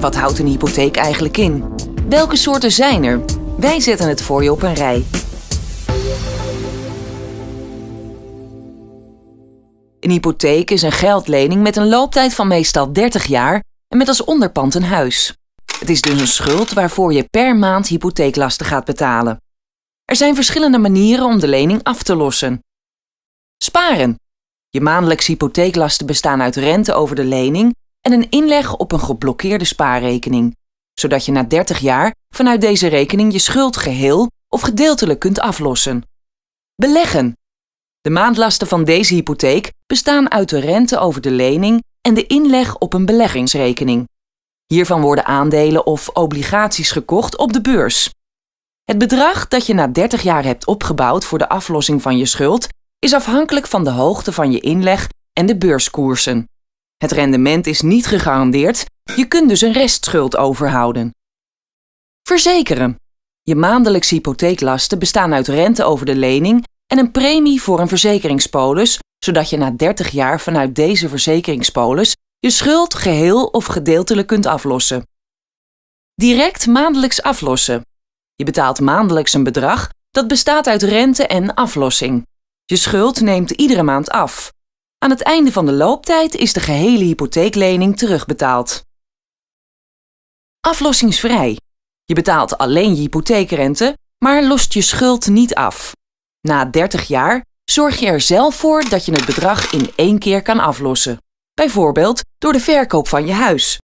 Wat houdt een hypotheek eigenlijk in? Welke soorten zijn er? Wij zetten het voor je op een rij. Een hypotheek is een geldlening met een looptijd van meestal 30 jaar en met als onderpand een huis. Het is dus een schuld waarvoor je per maand hypotheeklasten gaat betalen. Er zijn verschillende manieren om de lening af te lossen. Sparen. Je maandelijkse hypotheeklasten bestaan uit rente over de lening en een inleg op een geblokkeerde spaarrekening, zodat je na 30 jaar vanuit deze rekening je schuld geheel of gedeeltelijk kunt aflossen. Beleggen. De maandlasten van deze hypotheek bestaan uit de rente over de lening en de inleg op een beleggingsrekening. Hiervan worden aandelen of obligaties gekocht op de beurs. Het bedrag dat je na 30 jaar hebt opgebouwd voor de aflossing van je schuld is afhankelijk van de hoogte van je inleg en de beurskoersen. Het rendement is niet gegarandeerd, je kunt dus een restschuld overhouden. Verzekeren. Je maandelijkse hypotheeklasten bestaan uit rente over de lening en een premie voor een verzekeringspolis, zodat je na 30 jaar vanuit deze verzekeringspolis je schuld geheel of gedeeltelijk kunt aflossen. Direct maandelijks aflossen. Je betaalt maandelijks een bedrag dat bestaat uit rente en aflossing. Je schuld neemt iedere maand af. Aan het einde van de looptijd is de gehele hypotheeklening terugbetaald. Aflossingsvrij. Je betaalt alleen je hypotheekrente, maar lost je schuld niet af. Na 30 jaar zorg je er zelf voor dat je het bedrag in één keer kan aflossen. Bijvoorbeeld door de verkoop van je huis.